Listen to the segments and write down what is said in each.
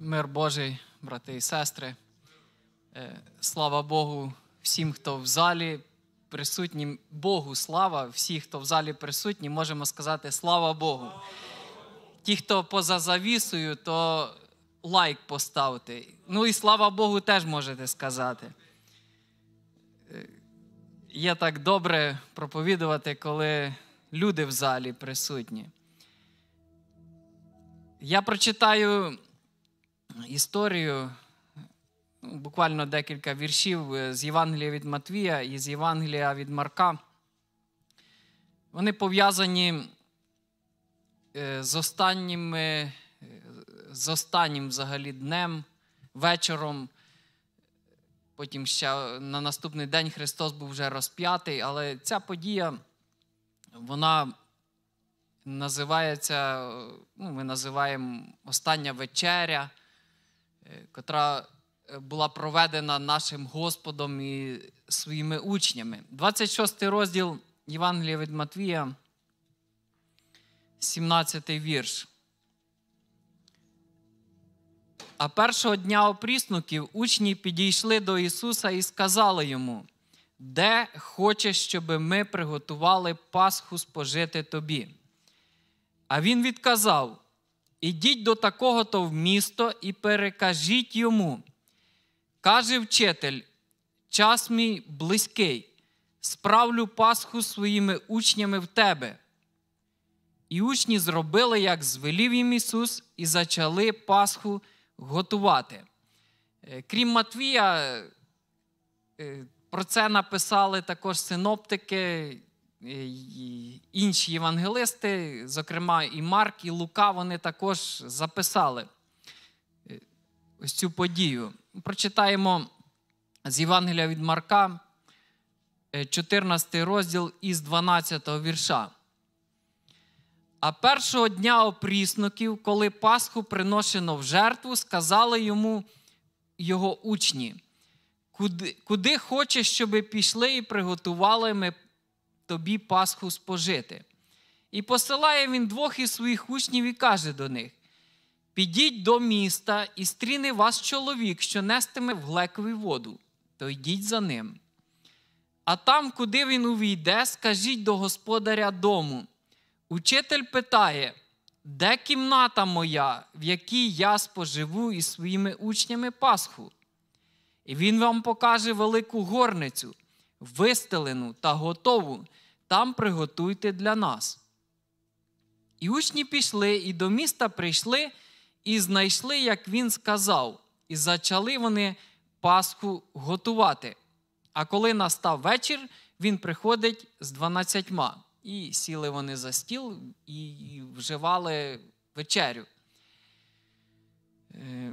Мир Божий, брати і сестри. Е, слава Богу всім, хто в залі присутнім. Богу слава, всі, хто в залі присутні, можемо сказати слава Богу. Ті, хто поза завісою, то лайк поставте. Ну і слава Богу, теж можете сказати. Е, є так добре проповідувати, коли люди в залі присутні. Я прочитаю історію, ну, буквально декілька віршів е, з Євангелія від Матвія і з Євангелія від Марка. Вони пов'язані е, з останніми, е, з останнім взагалі днем, вечором. Потім ще на наступний день Христос був вже розп'ятий, але ця подія, вона називається, ну, ми називаємо Остання вечеря, котра е, була проведена нашим Господом і своїми учнями. 26 розділ Євангелія від Матвія, 17 вірш. А першого дня опріснуків учні підійшли до Ісуса і сказали йому, де хочеш, щоб ми приготували Пасху спожити тобі. А він відказав: Ідіть до такого-то в місто і перекажіть йому. Каже вчитель, час мій близький, справлю Пасху своїми учнями в тебе. І учні зробили, як звелів їм Ісус, і почали Пасху готувати. Е, крім Матвія, е, про це написали також синоптики, інші євангелисти, зокрема і Марк, і Лука, вони також записали е, ось цю подію. Прочитаємо з Євангелія від Марка, 14 розділ із 12 вірша. А першого дня опріснуків, коли Пасху приношено в жертву, сказали йому його учні, куди куди хочеш, щоб пішли і приготували ми тобі Пасху спожити. І посилає він двох із своїх учнів і каже до них: Підіть до міста і стріне вас чоловік, що нестиме в глекові воду, то йдіть за ним. А там, куди він увійде, скажіть до господаря дому. Учитель питає, де кімната моя, в якій я споживу із своїми учнями Пасху? І він вам покаже велику горницю, вистелену та готову, там приготуйте для нас. І учні пішли, і до міста прийшли, і знайшли, як він сказав, і зачали вони Пасху готувати. А коли настав вечір, він приходить з дванадцятьма. І сіли вони за стіл і вживали вечерю. Е,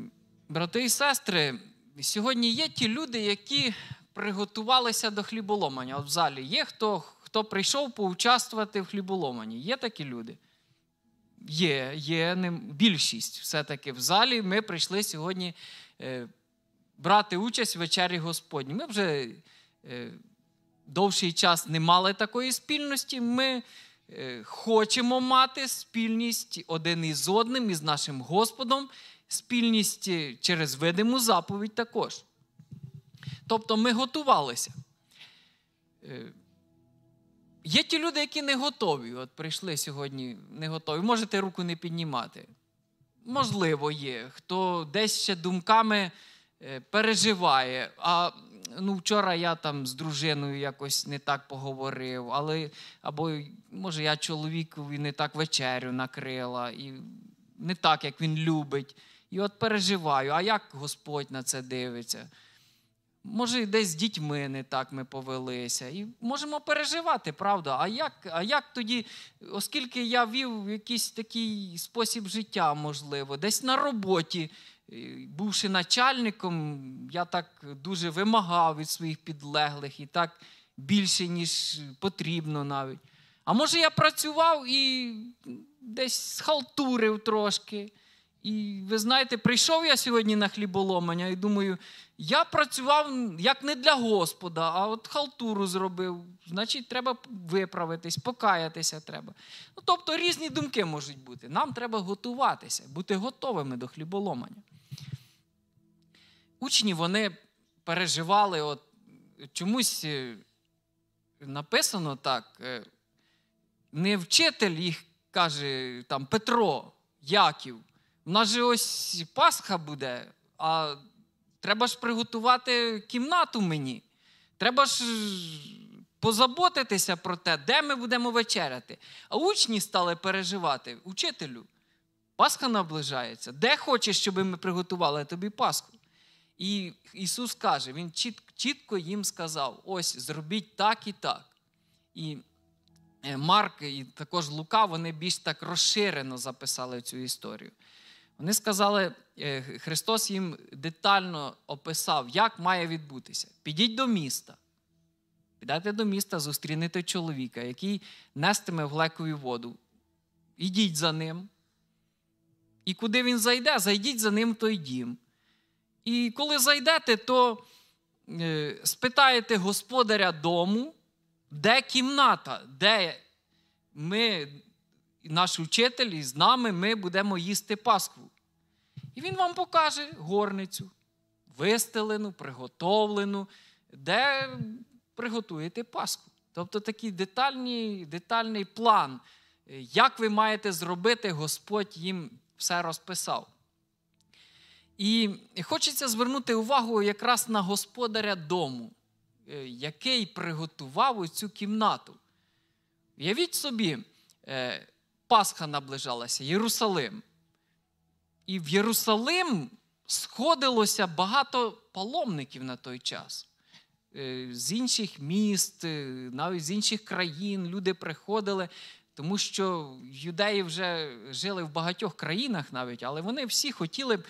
брати і сестри, сьогодні є ті люди, які приготувалися до хліболомання. От в залі є хто хто прийшов поучаствувати в хліболоманні. Є такі люди? Є, є не, більшість все-таки в залі. Ми прийшли сьогодні е, брати участь в вечері Господній. Ми вже е, довший час не мали такої спільності. Ми е, хочемо мати спільність один із одним, із нашим Господом, спільність через видиму заповідь також. Тобто ми готувалися. Е, Є ті люди, які не готові. От прийшли сьогодні, не готові. Можете руку не піднімати. Можливо, є. Хто десь ще думками е, переживає. А ну, вчора я там з дружиною якось не так поговорив, але або може я чоловікові не так вечерю накрила, і не так, як він любить. І от переживаю, а як Господь на це дивиться? Може, десь з дітьми не так ми повелися. І можемо переживати, правда? А як а як тоді, оскільки я вів якийсь такий спосіб життя, можливо, десь на роботі, бувши начальником, я так дуже вимагав від своїх підлеглих і так більше, ніж потрібно навіть. А може, я працював і десь схалтурив трошки. І ви знаєте, прийшов я сьогодні на хліболомання і думаю, я працював як не для Господа, а от халтуру зробив. Значить, треба виправитись, покаятися треба. Ну, Тобто різні думки можуть бути. Нам треба готуватися, бути готовими до хліболомання. учні вони переживали, от чомусь е, написано так, е, не вчитель їх каже там Петро, Яків. У нас же ось Пасха буде, а треба ж приготувати кімнату мені. Треба ж позаботитися про те, де ми будемо вечеряти. А учні стали переживати, учителю, Пасха наближається. Де хочеш, щоб ми приготували тобі Пасху? І Ісус каже, Він чітко їм сказав: ось зробіть так і так. І е, Марк і також Лука, вони більш так розширено записали цю історію. Вони сказали, е, Христос їм детально описав, як має відбутися. Підіть до міста. Підете до міста, зустрінете чоловіка, який нестиме влекову воду. Ідіть за ним. І куди він зайде, зайдіть за ним в той дім. І коли зайдете, то е, спитаєте господаря дому, де кімната, де ми, наш учитель, з нами ми будемо їсти Пасху. І він вам покаже горницю, вистелену, приготовлену, де приготуєте Пасху. Тобто такий детальний, детальний план, як ви маєте зробити, Господь їм все розписав. І хочеться звернути увагу якраз на господаря дому, е, який приготував цю кімнату. Уявіть собі, е, Пасха наближалася, Єрусалим. І в Єрусалим сходилося багато паломників на той час. Е, з інших міст, навіть з інших країн люди приходили, тому що юдеї вже жили в багатьох країнах навіть, але вони всі хотіли б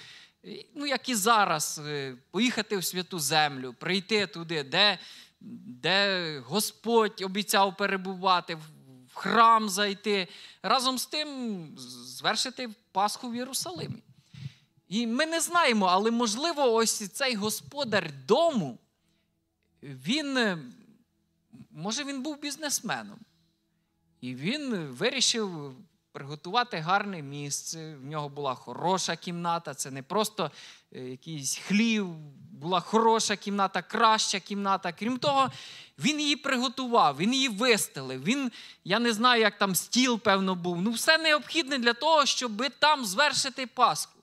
ну як і зараз, е, поїхати в святу землю, прийти туди, де де Господь обіцяв перебувати, храм зайти, разом з тим звершити Пасху в Єрусалимі. І ми не знаємо, але можливо, ось цей господар дому, він, е, може, він був бізнесменом. І він вирішив приготувати гарне місце. В нього була хороша кімната. Це не просто е, якийсь хлів, була хороша кімната, краща кімната. Крім того, він її приготував, він її вистелив. Він, Я не знаю, як там стіл, певно, був. Ну, все необхідне для того, щоб там звершити Пасху.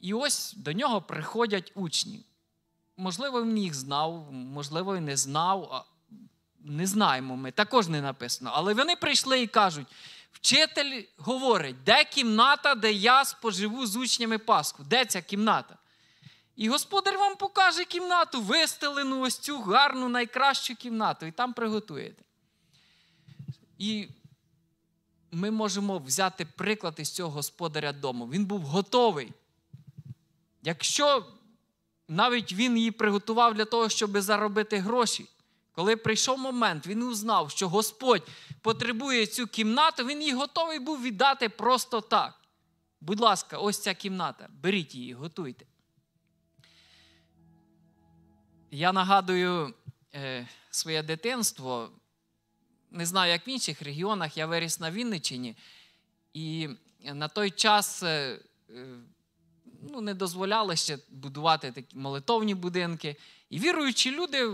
І ось до нього приходять учні. Можливо, він їх знав, можливо, і не знав. Не знаємо ми, також не написано. Але вони прийшли і кажуть: Вчитель говорить, де кімната, де я споживу з учнями Пасху? Де ця кімната? І господар вам покаже кімнату, вистелену ось цю гарну, найкращу кімнату, і там приготуєте. І ми можемо взяти приклад із цього господаря дому. Він був готовий. Якщо навіть він її приготував для того, щоб заробити гроші. Коли прийшов момент, він узнав, що Господь потребує цю кімнату, він її готовий був віддати просто так. Будь ласка, ось ця кімната. Беріть її, готуйте. Я нагадую е, своє дитинство. Не знаю, як в інших регіонах, я виріс на Вінниччині. І на той час е, е, ну, не дозволяли ще будувати такі молитовні будинки. І віруючі люди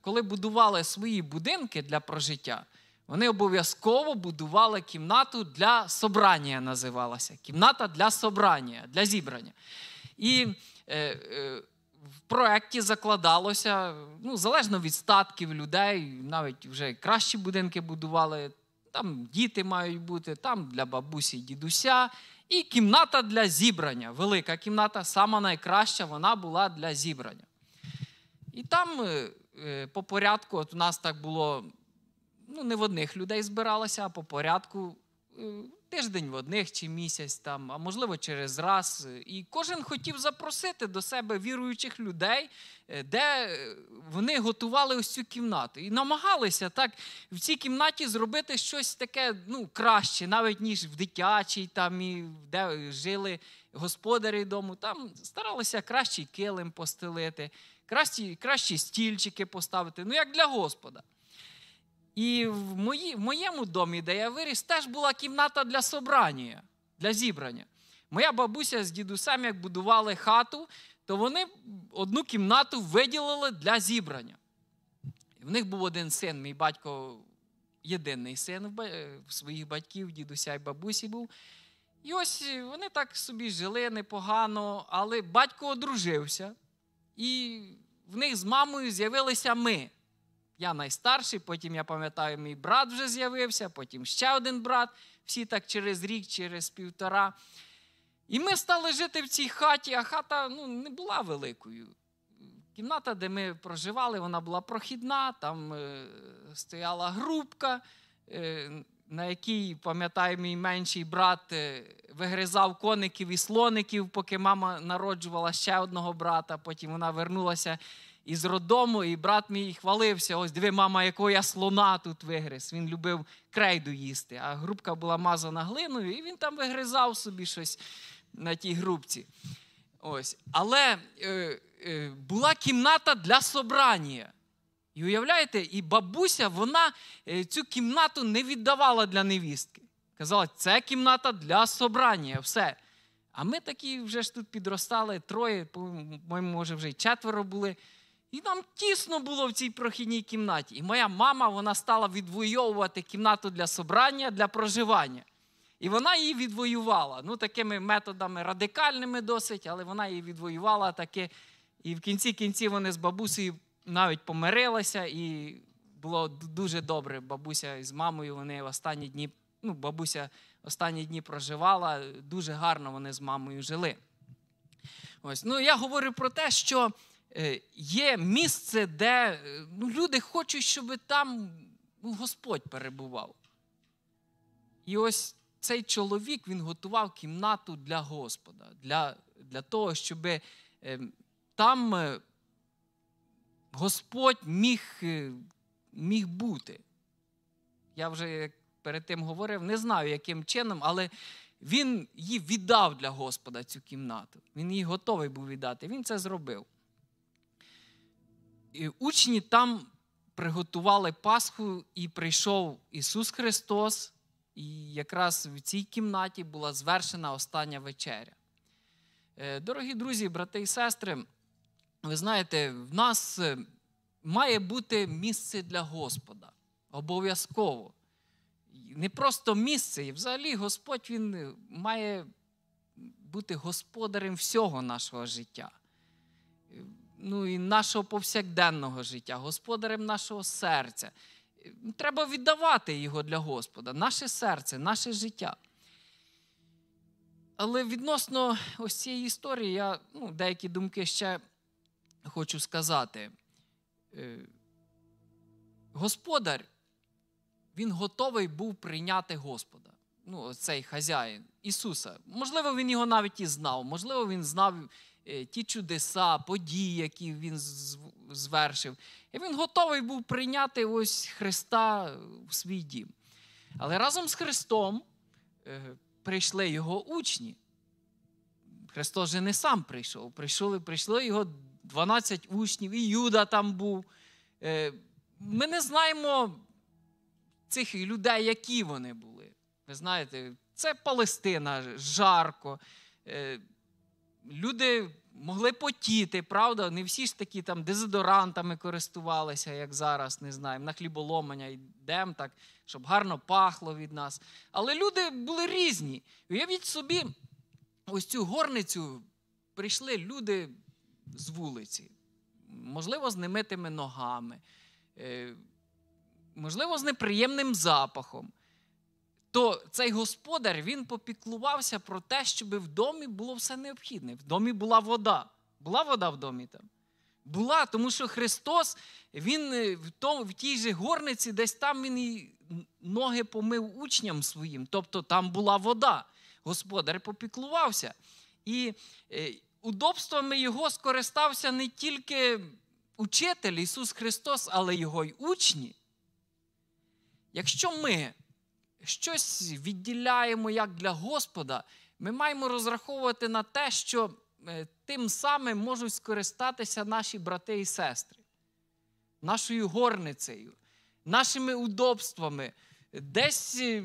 коли будували свої будинки для прожиття, вони обов'язково будували кімнату для собрання, називалася. Кімната для собрання, для зібрання. І в проєкті закладалося, ну, залежно від статків людей, навіть вже кращі будинки будували. Там діти мають бути, там для бабусі і дідуся. І кімната для зібрання. Велика кімната, сама найкраща, вона була для зібрання. І там е, е, по порядку, от у нас так було, ну, не в одних людей збиралося, а по порядку е, тиждень в одних чи місяць, там, а можливо, через раз. І кожен хотів запросити до себе віруючих людей, де вони готували ось цю кімнату. І намагалися так в цій кімнаті зробити щось таке ну, краще, навіть ніж в дитячій, там, і де жили господарі дому. Там старалися кращий килим постелити кращі кращі стільчики поставити, ну як для Господа. І в, мої, в моєму домі, де я виріс, теж була кімната для собрання, для зібрання. Моя бабуся з дідусем, як будували хату, то вони одну кімнату виділили для зібрання. В них був один син, мій батько єдиний син в своїх батьків, дідуся і бабусі був. І ось вони так собі жили непогано, але батько одружився, і в них з мамою з'явилися ми. Я найстарший, потім я пам'ятаю, мій брат вже з'явився, потім ще один брат, всі так через рік, через півтора. І ми стали жити в цій хаті, а хата ну, не була великою. Кімната, де ми проживали, вона була прохідна, там е, стояла грубка, е, на якій, пам'ятаю, мій менший брат е, вигризав коників і слоників, поки мама народжувала ще одного брата. Потім вона вернулася із роддому, і брат мій хвалився: ось диви, мама, якого я слона тут вигриз. Він любив крейду їсти, а грубка була мазана глиною, і він там вигризав собі щось на тій грубці. Ось. Але е, е, була кімната для собрання. І уявляєте, і бабуся вона е, цю кімнату не віддавала для невістки. Казала, це кімната для собрання. Все. А ми такі вже ж тут підростали, троє, по-моєму, може, вже й четверо були. І нам тісно було в цій прохідній кімнаті. І моя мама вона стала відвоювати кімнату для собрання, для проживання. І вона її відвоювала. Ну, такими методами радикальними досить, але вона її відвоювала таки. І в кінці кінців вони з бабусею навіть помирилися, і було дуже добре. Бабуся з мамою вони останні дні, ну, бабуся останні дні проживала, дуже гарно вони з мамою жили. Ось, ну Я говорю про те, що є місце, де ну, люди хочуть, щоб там ну, Господь перебував. І ось цей чоловік він готував кімнату для Господа, для для того, щоб е, там е, Господь міг е, міг бути. Я вже перед тим говорив, не знаю, яким чином, але він її віддав для Господа цю кімнату. Він її готовий був віддати. Він це зробив. Учні там приготували Пасху, і прийшов Ісус Христос. І якраз в цій кімнаті була звершена остання вечеря. Е, дорогі друзі, брати і сестри, ви знаєте, в нас е, має бути місце для Господа. Обов'язково. Не просто місце, і взагалі Господь Він має бути господарем всього нашого життя. Ну і нашого повсякденного життя, господарем нашого серця. Треба віддавати його для Господа, наше серце, наше життя. Але відносно ось цієї історії, я ну, деякі думки ще хочу сказати. Е, господар, він готовий був прийняти Господа. Ну, цей хазяїн Ісуса. Можливо, він його навіть і знав. Можливо, він знав ті чудеса, події, які він звершив. І він готовий був прийняти ось Христа в свій дім. Але разом з Христом е, прийшли його учні. Христос же не сам прийшов. Прийшли, прийшли його 12 учнів, і Юда там був. Е, ми не знаємо цих людей, які вони були. Ви знаєте, це Палестина, жарко. Люди могли потіти, правда? Не всі ж такі там дезодорантами користувалися, як зараз, не знаю, на хліболомання йдемо так, щоб гарно пахло від нас. Але люди були різні. Уявіть собі, ось цю горницю прийшли люди з вулиці, можливо, з немитими ногами, е, можливо, з неприємним запахом. То цей господар він попіклувався про те, щоб в домі було все необхідне. В домі була вода. Була вода в домі там? Була, тому що Христос, Він е, в тому, в тій же горниці, десь там Він і ноги помив учням своїм. Тобто там була вода. Господар попіклувався. І е, удобствами його скористався не тільки учитель Ісус Христос, але його й учні. Якщо ми щось відділяємо як для Господа, ми маємо розраховувати на те, що е, тим самим можуть скористатися наші брати і сестри, нашою горницею, нашими удобствами. Десь е,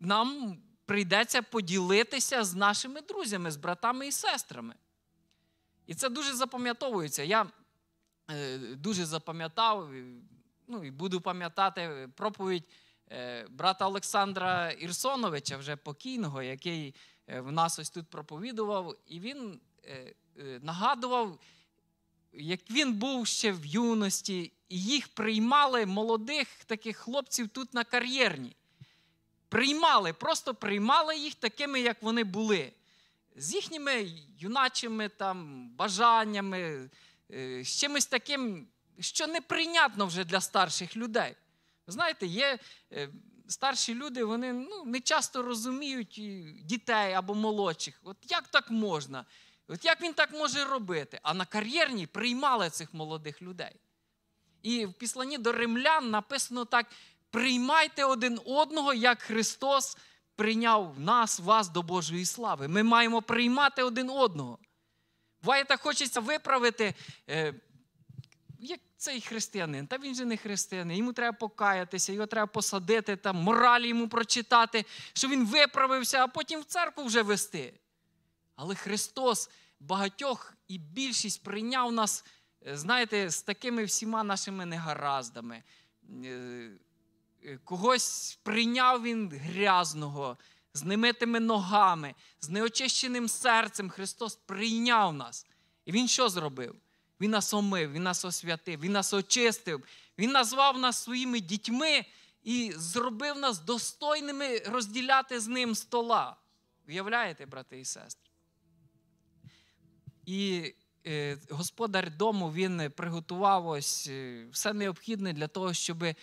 нам прийдеться поділитися з нашими друзями, з братами і сестрами. І це дуже запам'ятовується. Я е, дуже запам'ятав, ну і буду пам'ятати проповідь брата Олександра Ірсоновича, вже покійного, який е, в нас ось тут проповідував, і він е, е, нагадував, як він був ще в юності, і їх приймали молодих таких хлопців тут на кар'єрні. Приймали, просто приймали їх такими, як вони були. З їхніми юначими там, бажаннями, е, з чимось таким, що неприйнятно вже для старших людей. Знаєте, є е, старші люди, вони ну, не часто розуміють дітей або молодших. От як так можна? От як він так може робити? А на кар'єрній приймали цих молодих людей. І в післанні до римлян написано так: приймайте один одного, як Христос прийняв нас, вас до Божої слави. Ми маємо приймати один одного. Буває, так хочеться виправити. Цей християнин, та він же не християнин, йому треба покаятися, його треба посадити, там, моралі йому прочитати, щоб він виправився, а потім в церкву вже вести. Але Христос багатьох і більшість прийняв нас, е, знаєте, з такими всіма нашими негараздами. Е, е, когось прийняв він грязного, з немитими ногами, з неочищеним серцем. Христос прийняв нас. І Він що зробив? Він нас омив, Він нас освятив, Він нас очистив, Він назвав нас своїми дітьми і зробив нас достойними розділяти з ним стола. Уявляєте, брати і сестри? І е, господар дому він приготував ось е, все необхідне для того, щоб е,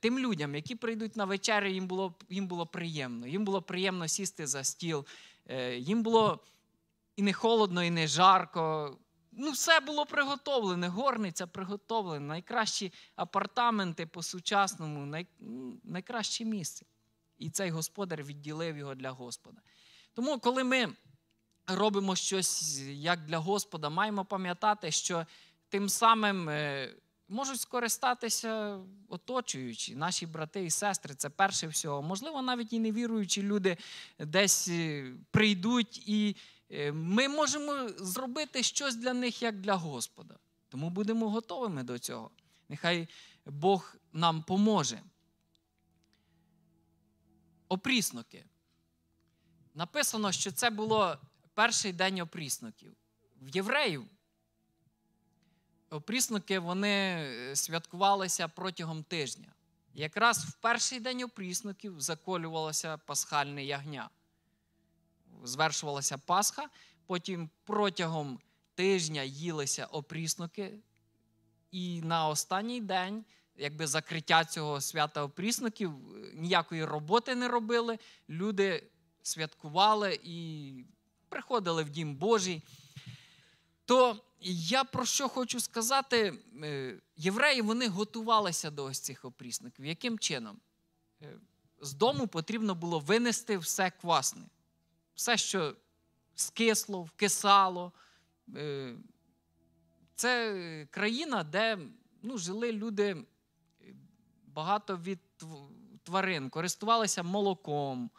тим людям, які прийдуть на вечерю, їм було їм було приємно. Їм було приємно сісти за стіл, е, їм було і не холодно, і не жарко. Ну, все було приготовлене, горниця приготовлена, найкращі апартаменти по-сучасному, най, найкраще місце. І цей господар відділив його для Господа. Тому, коли ми робимо щось як для Господа, маємо пам'ятати, що тим самим е, можуть скористатися оточуючі, наші брати і сестри, це перше всього. Можливо, навіть і невіруючі люди десь е, прийдуть, і ми можемо зробити щось для них як для Господа. Тому будемо готовими до цього. Нехай Бог нам поможе. Опрісники. Написано, що це було перший день опрісноків. В євреїв опрісники вони е, святкувалися протягом тижня. Якраз в перший день опрісноків заколювалося пасхальне ягня. Звершувалася Пасха, потім протягом тижня їлися опрісники, і на останній день, якби закриття цього свята опрісноків, е, ніякої роботи не робили. Люди святкували і приходили в Дім Божий. То я про що хочу сказати, е, євреї вони готувалися до ось цих опрісників. Яким чином? Е, з дому потрібно було винести все квасне, все, що скисло, вкисало. Е, це країна, де ну, жили люди багато від тварин, користувалися молоком,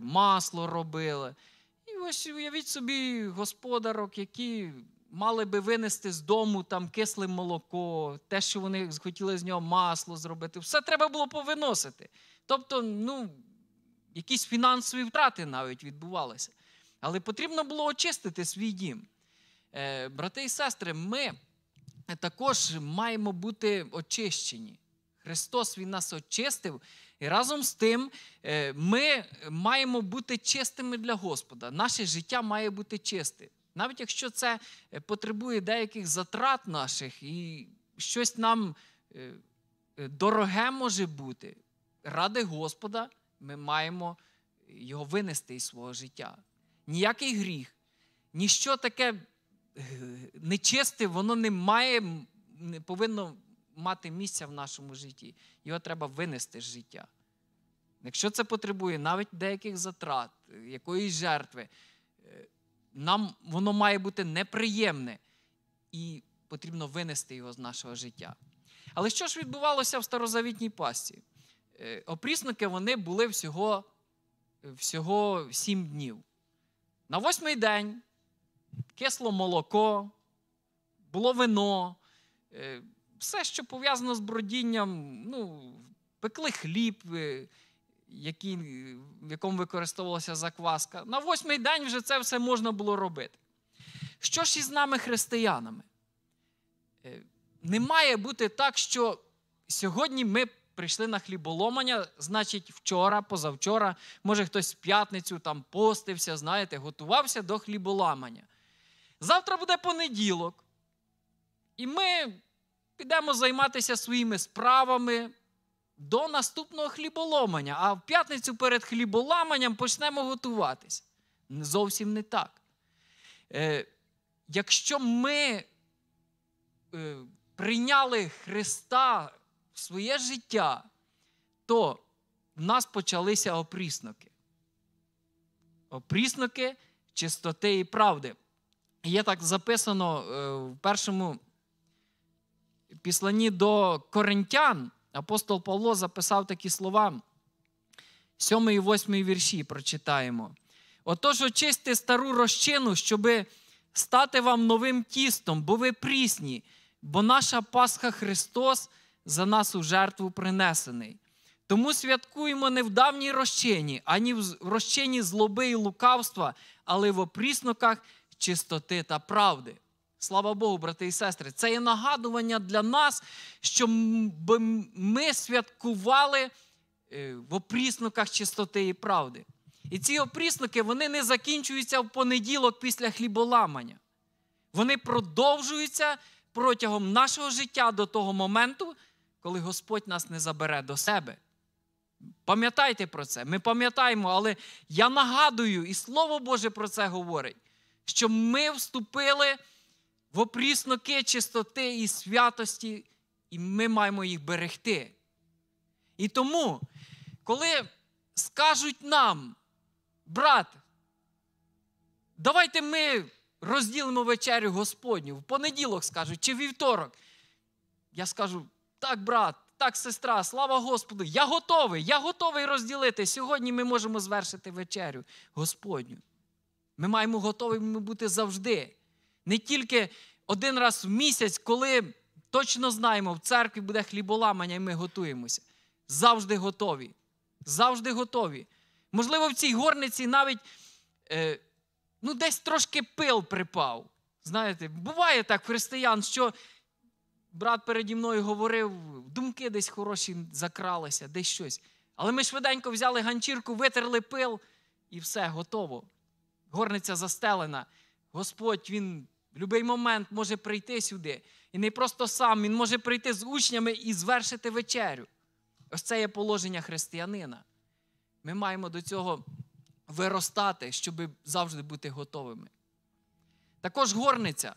масло робили І ось уявіть собі господарок, які мали би винести з дому там кисле молоко, те, що вони хотіли з нього масло зробити. Все треба було повиносити. Тобто, ну, якісь фінансові втрати навіть відбувалися. Але потрібно було очистити свій дім. Е, брати і сестри, ми також маємо бути очищені. Христос Він нас очистив і разом з тим е, ми маємо бути чистими для Господа. Наше життя має бути чисте. Навіть якщо це е, потребує деяких затрат наших і щось нам е, дороге може бути, ради Господа ми маємо його винести із свого життя. Ніякий гріх, ніщо таке нечисте, воно не має, не повинно мати місця в нашому житті. Його треба винести з життя. Якщо це потребує навіть деяких затрат, якоїсь жертви, е, нам воно має бути неприємне і потрібно винести його з нашого життя. Але що ж відбувалося в старозавітній пасті? Е, опрісники вони були всього всього сім днів. На восьмий день кисло молоко, було вино, е, все, що пов'язано з бродінням, ну, пекли хліб, е, який, в якому використовувалася закваска. На восьмий день вже це все можна було робити. Що ж із нами, християнами? Е, не має бути так, що сьогодні ми прийшли на хліболомання, значить, вчора, позавчора, може хтось в п'ятницю там постився, знаєте, готувався до хліболамання. Завтра буде понеділок, і ми підемо займатися своїми справами до наступного хліболомання, а в п'ятницю перед хліболаманням почнемо готуватись. Зовсім не так. Е, Якщо ми е, прийняли Христа своє життя, то в нас почалися опрісноки. Опрісноки чистоти і правди. Є так записано е, в першому післанні до коринтян. Апостол Павло записав такі слова. 7 і 8 вірші прочитаємо. Отож, очисти стару розчину, щоби стати вам новим тістом, бо ви прісні, бо наша Пасха Христос за нас у жертву принесений. Тому святкуємо не в давній розчині, ані в розчині злоби і лукавства, але в опрісноках чистоти та правди. Слава Богу, брати і сестри, це є нагадування для нас, що ми святкували е, в опрісноках чистоти і правди. І ці опрісники вони не закінчуються в понеділок після хліболамання. Вони продовжуються протягом нашого життя до того моменту, коли Господь нас не забере до себе. Пам'ятайте про це. Ми пам'ятаємо, але я нагадую, і Слово Боже про це говорить, що ми вступили в опрісноки чистоти і святості, і ми маємо їх берегти. І тому, коли скажуть нам, брат, давайте ми розділимо вечерю Господню, в понеділок скажуть, чи вівторок, я скажу, так, брат, так, сестра, слава Господу, я готовий, я готовий розділити. Сьогодні ми можемо звершити вечерю Господню. Ми маємо готовими бути завжди. Не тільки один раз в місяць, коли точно знаємо, в церкві буде хліболамання, і ми готуємося. Завжди готові. Завжди готові. Можливо, в цій горниці навіть е, ну, десь трошки пил припав. Знаєте, буває так християн, що брат переді мною говорив, думки десь хороші закралися, десь щось. Але ми швиденько взяли ганчірку, витерли пил і все, готово. Горниця застелена. Господь, Він в будь-який момент може прийти сюди. І не просто сам, Він може прийти з учнями і звершити вечерю. Ось це є положення християнина. Ми маємо до цього виростати, щоб завжди бути готовими. Також горниця.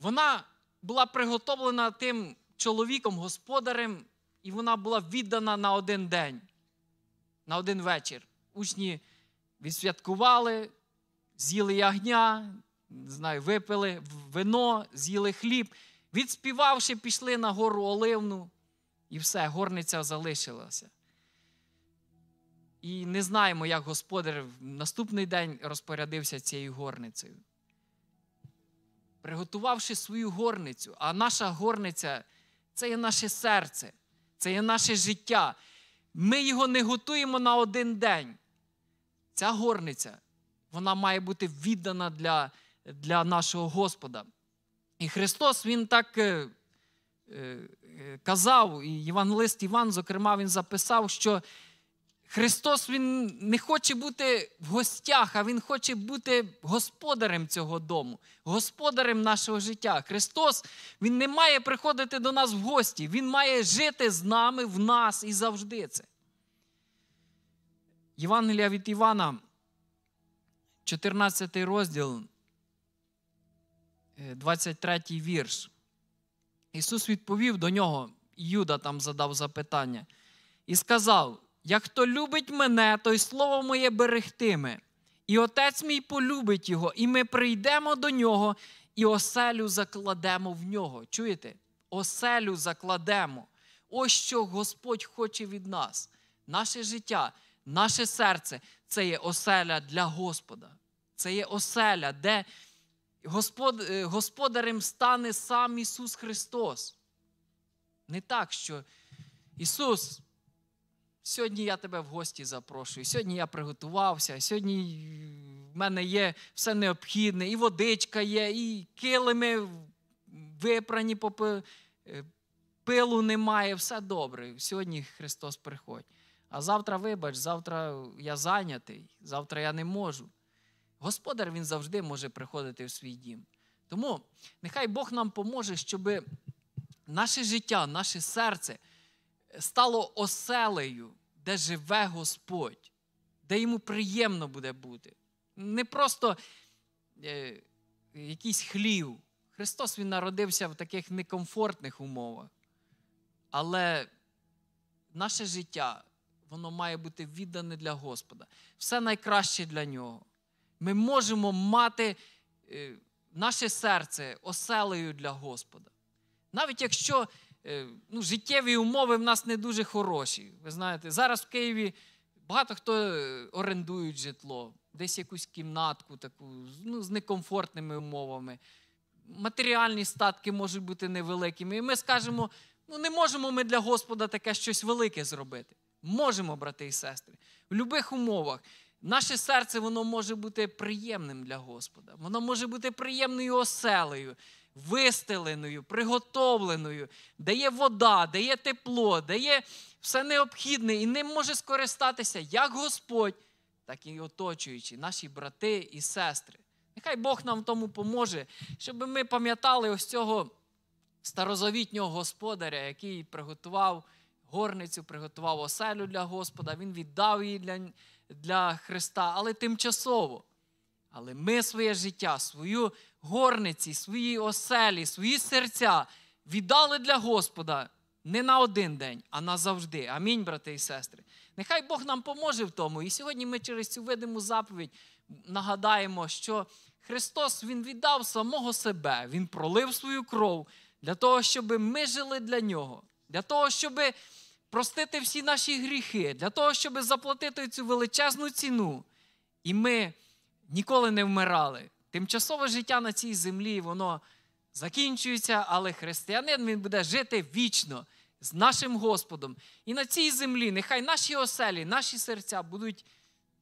Вона була приготовлена тим чоловіком, господарем, і вона була віддана на один день, на один вечір. Учні відсвяткували, з'їли ягня, не знаю, випили вино, з'їли хліб. Відспівавши, пішли на гору Оливну, і все, горниця залишилася. І не знаємо, як господар в наступний день розпорядився цією горницею приготувавши свою горницю, а наша горниця це є наше серце, це є наше життя. Ми його не готуємо на один день. Ця горниця, вона має бути віддана для для нашого Господа. І Христос Він так е, е, казав, і Євангелист Іван, зокрема, він записав, що Христос Він не хоче бути в гостях, а Він хоче бути господарем цього дому, господарем нашого життя. Христос Він не має приходити до нас в гості, Він має жити з нами, в нас і завжди це. Євангелія від Івана, 14 розділ, 23 е, вірш. Ісус відповів до нього, Юда там задав запитання, і сказав. Як хто любить мене, той слово моє берегтиме. І отець мій полюбить його, і ми прийдемо до нього і оселю закладемо в нього. Чуєте? Оселю закладемо. Ось що Господь хоче від нас. Наше життя, Наше серце це є оселя для Господа. Це є оселя, де Господ, е, господарем стане сам Ісус Христос. Не так, що Ісус, сьогодні я тебе в гості запрошую, сьогодні я приготувався, сьогодні в мене є все необхідне, і водичка є, і килими випрані, попи- е, пилу немає, все добре. Сьогодні Христос приходь. А завтра, вибач, завтра я зайнятий, завтра я не можу. Господар він завжди може приходити в свій дім. Тому нехай Бог нам поможе, щоб наше життя, наше серце стало оселею, де живе Господь, де йому приємно буде бути. Не просто е, якийсь хлів. Христос Він народився в таких некомфортних умовах. Але наше життя, воно має бути віддане для Господа. Все найкраще для нього. Ми можемо мати е, наше серце оселею для Господа. Навіть якщо ну, життєві умови в нас не дуже хороші. Ви знаєте, зараз в Києві багато хто е, орендують житло, десь якусь кімнатку таку ну, з некомфортними умовами. Матеріальні статки можуть бути невеликими. І ми скажемо, ну не можемо ми для Господа таке щось велике зробити. Можемо, брати і сестри, в будь-яких умовах. Наше серце воно може бути приємним для Господа. Воно може бути приємною оселею, вистеленою, приготовленою, де є вода, де є тепло, де є все необхідне, і ним може скористатися як Господь, так і оточуючі, наші брати і сестри. Нехай Бог нам тому поможе, щоб ми пам'ятали ось цього старозавітнього господаря, який приготував горницю, приготував оселю для Господа, він віддав її для, для Христа, але тимчасово. Але ми своє життя, свою горниці, свої оселі, свої серця віддали для Господа не на один день, а назавжди. Амінь, брати і сестри. Нехай Бог нам поможе в тому. І сьогодні ми через цю видиму заповідь нагадаємо, що Христос Він віддав самого себе, Він пролив свою кров для того, щоб ми жили для Нього, для того, щоб простити всі наші гріхи, для того, щоб заплатити цю величезну ціну. І ми ніколи не вмирали. Тимчасове життя на цій землі, воно закінчується, але християнин він буде жити вічно з нашим Господом. І на цій землі нехай наші оселі, наші серця будуть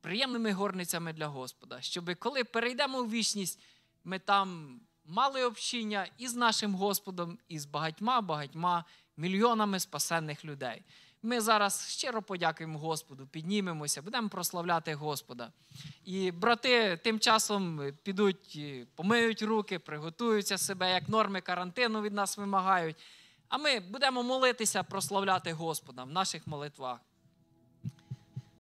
приємними горницями для Господа, щоб коли перейдемо в вічність, ми там мали общення і з нашим Господом, і з багатьма-багатьма мільйонами спасенних людей. Ми зараз щиро подякуємо Господу, піднімемося, будемо прославляти Господа. І брати тим часом підуть, помиють руки, приготуються себе, як норми карантину від нас вимагають. А ми будемо молитися, прославляти Господа в наших молитвах.